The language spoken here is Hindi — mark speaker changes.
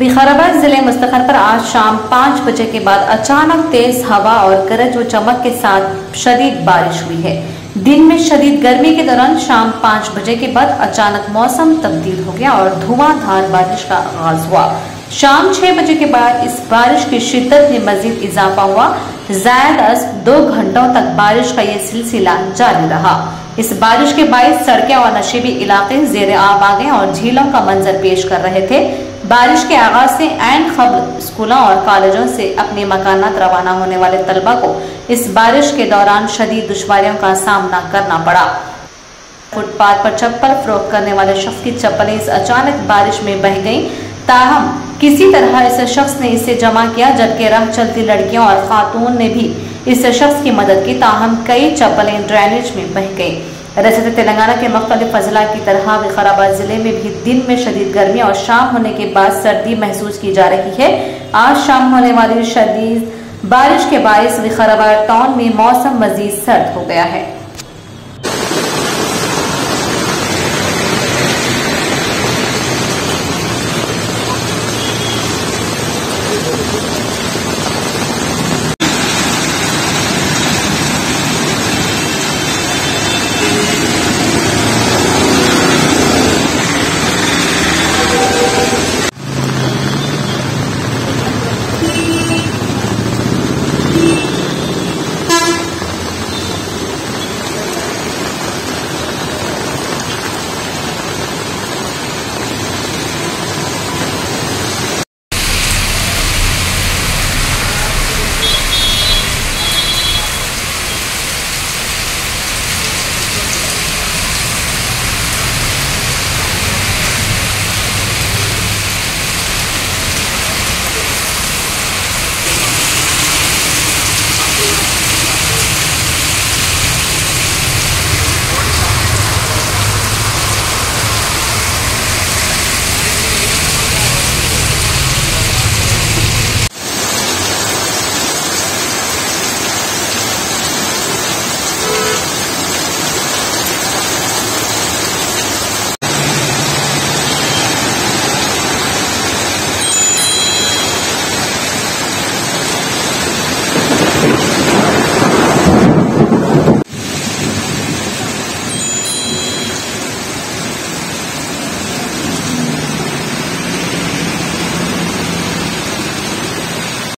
Speaker 1: विखाराबाद ज़िले मुस्तखर पर आज शाम पाँच बजे के बाद अचानक तेज हवा और गरज व चमक के साथ शदीद बारिश हुई है। दिन में शदीद गर्मी के दौरान शाम पाँच बजे के बाद अचानक मौसम तब्दील हो गया और धुआंधार बारिश का आगाज़ हुआ। शाम छह बजे के बाद इस बारिश की शिद्दत में मजीद इजाफा हुआ। जायद दो घंटों तक बारिश का ये सिलसिला जारी रहा। इस बारिश के बायस सड़कें और नशीबी इलाके जेर आब आ गए और झीलों का मंजर पेश कर रहे थे। बारिश के आगाज़ से एन खबर स्कूलों और कॉलेजों से अपने मकान रवाना होने वाले तलबा को इस बारिश के दौरान शदीद दुश्वारियों का सामना करना पड़ा। फुटपाथ पर चप्पल फरोख करने वाले शख्स की चप्पलें इस अचानक बारिश में बह गईं। ताहम, किसी तरह इस शख्स ने इसे जमा किया, जबकि राह चलती लड़कियों और खातून ने भी इस शख्स की मदद की। ताहम, कई चप्पलें ड्रेनेज में बह गईं। रियासत तेलंगाना के मुख्तलिफ़ अजला की तरह विकाराबाद ज़िले में भी दिन में शदीद गर्मी और शाम होने के बाद सर्दी महसूस की जा रही है। आज शाम होने वाली शदीद बारिश के बायस विखाराबाद टाउन में मौसम मजीद सर्द हो गया है। you.